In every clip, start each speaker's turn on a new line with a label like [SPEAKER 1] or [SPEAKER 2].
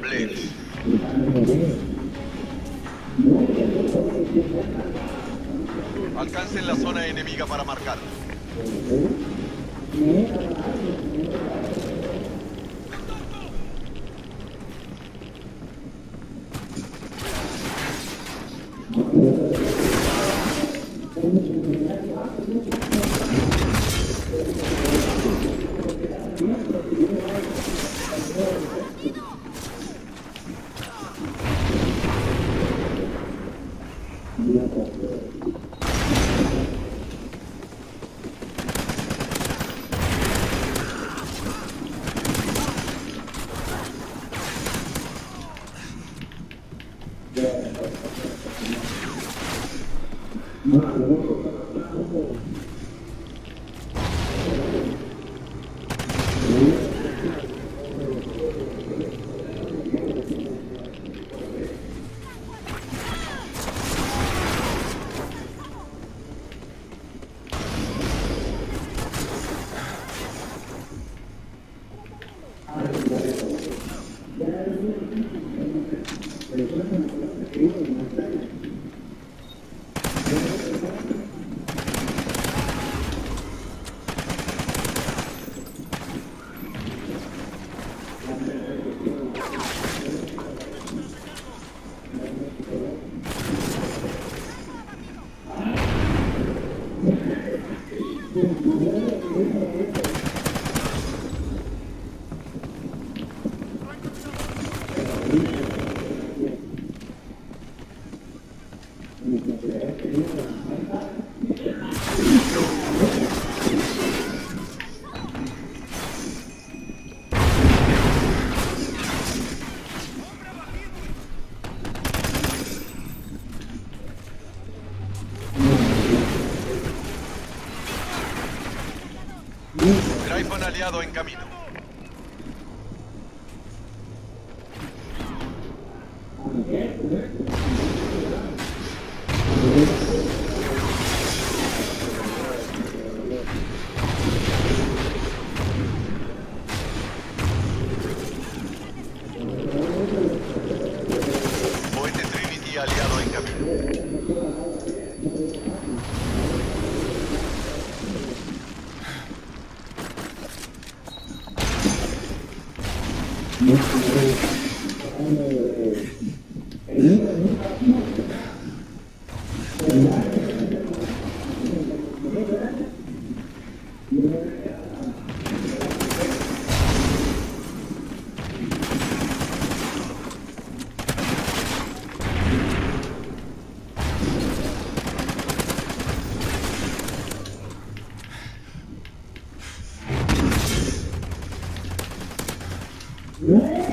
[SPEAKER 1] Blitz. Alcancen la zona enemiga para marcar. Thank you. やった! En camino. Cohete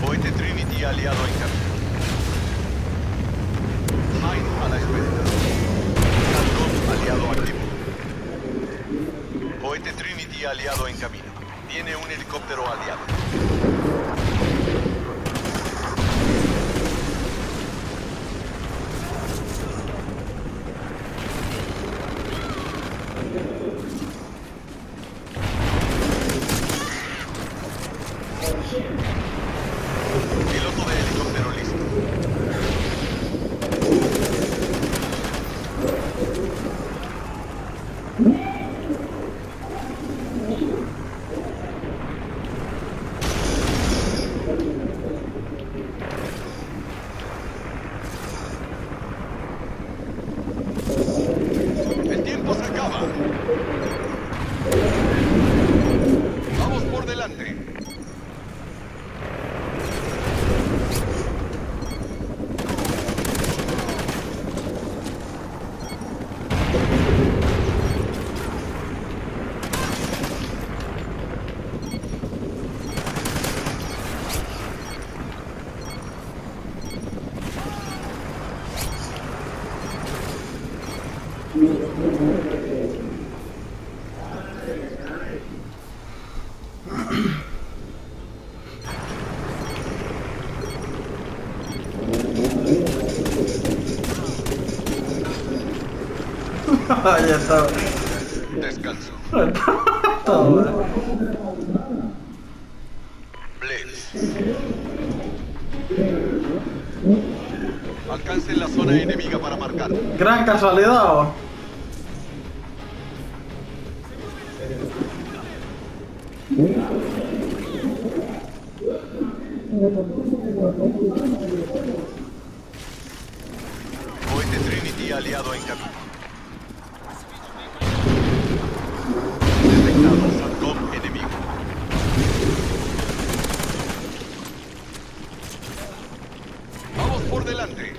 [SPEAKER 1] Cohete Trinity aliado en camino. A la espera. Aliado activo. Trinity aliado en camino. Tiene un helicóptero aliado. Piloto de helicóptero listo. Descanso.
[SPEAKER 2] Todo.
[SPEAKER 1] Blitz. Alcancen la zona enemiga para marcar.
[SPEAKER 2] Gran casualidad. ¿o?
[SPEAKER 1] Cohete Trinity aliado en camino. Detectado SATCOM enemigo. Vamos por delante.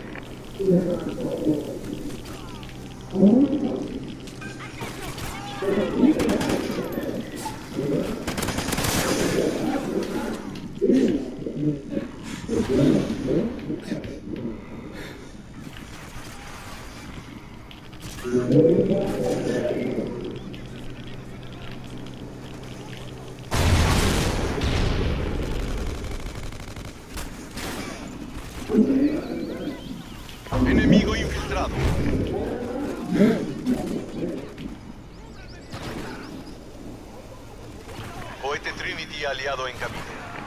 [SPEAKER 1] Enemigo infiltrado. Cohete Trinity aliado en camino.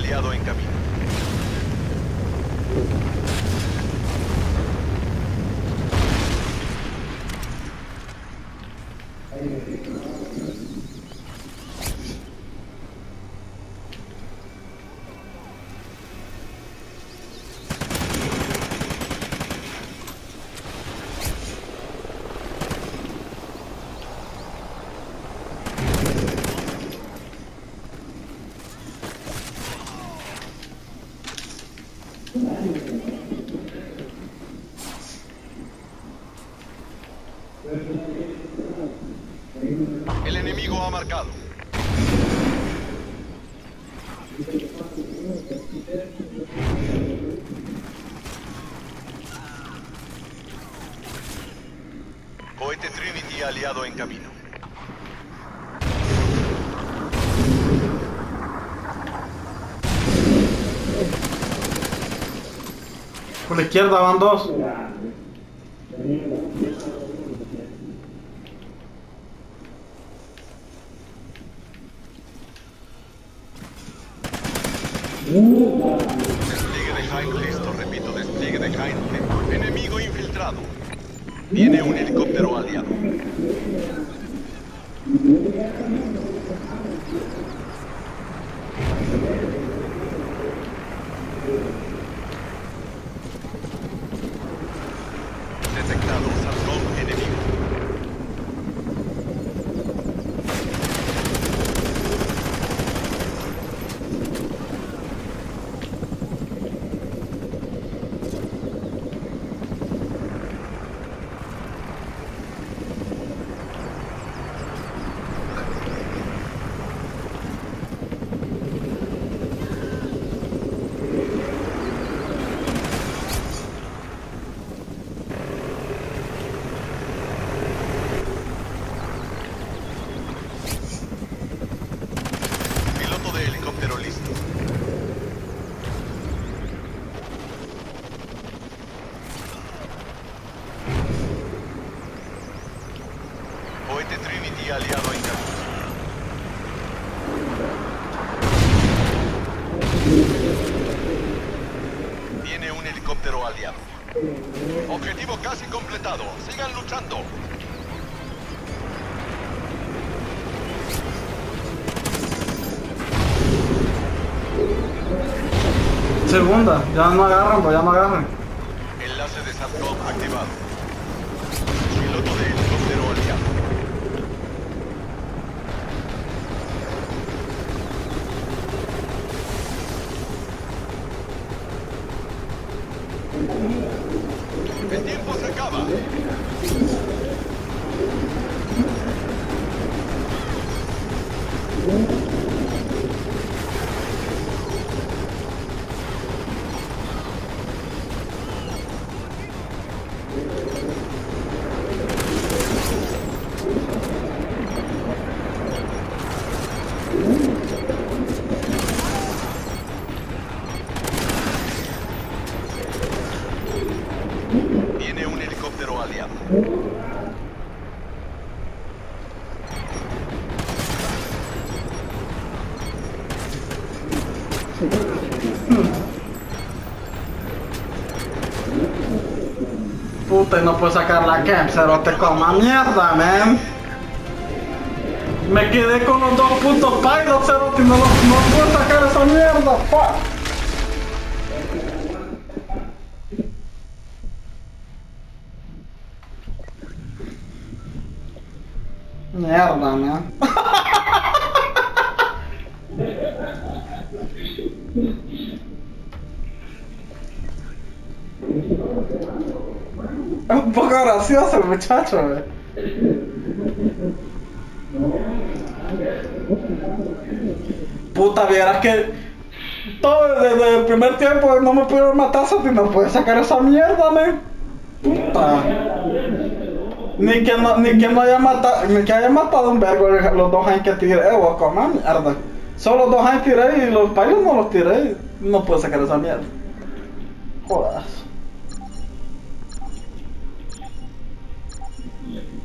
[SPEAKER 1] Aliado en camino. El enemigo ha marcado. Cohete Trinity aliado en camino.
[SPEAKER 2] Por la izquierda van dos.
[SPEAKER 1] Despliegue de Hind listo, repito, despliegue de Hind. Enemigo infiltrado. Viene un helicóptero aliado. Detectado SATCOM enemigo. Piloto de helicóptero listo. Cohete Trinity aliado en camino. Viene un helicóptero aliado. Objetivo casi completado. Sigan luchando.
[SPEAKER 2] Segunda. Ya no agarran, pues ya no agarran.
[SPEAKER 1] Enlace de SATCOM activado. Piloto de helicóptero aliado. El tiempo se acaba.
[SPEAKER 2] Puta, y no puedo sacar la camp, te coma mierda, man. Me quedé con los dos puntos pilot, cerote, y no, no puedo sacar esa mierda, fuck. Mierda, man. un poco gracioso el muchacho. Puta, vieras que todo desde el primer tiempo no me pudieron matar, si no puede sacar esa mierda, man. Puta. Ni que no, ni que no haya matado, ni que haya matado un vergo los dos años que tiré, eh, vos coma mierda. Solo dos años tiré y los pilots no los tiré, no puedo sacar esa mierda. Jodas. 也不